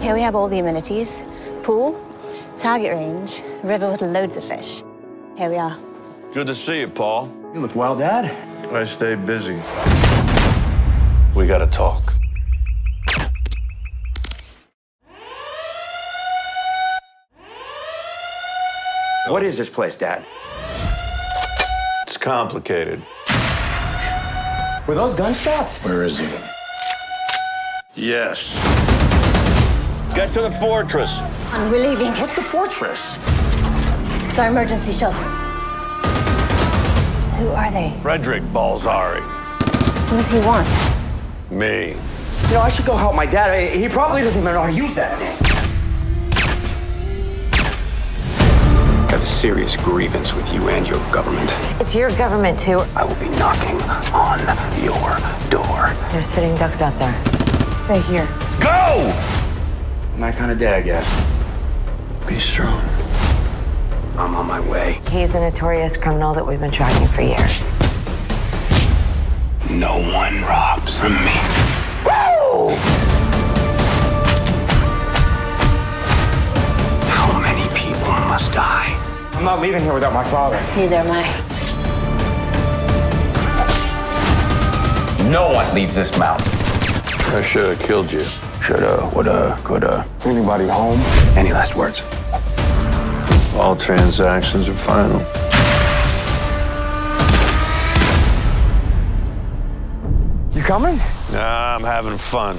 Here we have all the amenities. Pool, target range, river with loads of fish. Here we are. Good to see you, Paul. You look well, Dad. I stay busy. We gotta talk. What is this place, Dad? It's complicated. Were those gunshots? Where is he? Yes. Get to the fortress. And we're leaving. What's the fortress? It's our emergency shelter. Who are they? Frederick Balzary. What does he want? Me. You know, I should go help my dad. He probably doesn't even know how to use that thing. I have a serious grievance with you and your government. It's your government, too. I will be knocking on your door. There's sitting ducks out there. Right here. Go! My kind of day, I guess. Be strong. I'm on my way. He's a notorious criminal that we've been tracking for years. No one robs from me. How many people must die? I'm not leaving here without my father. Neither am I. No one leaves this mountain. I should have killed you. Shoulda, woulda, coulda. Anybody home? Any last words? All transactions are final. You coming? Nah, I'm having fun.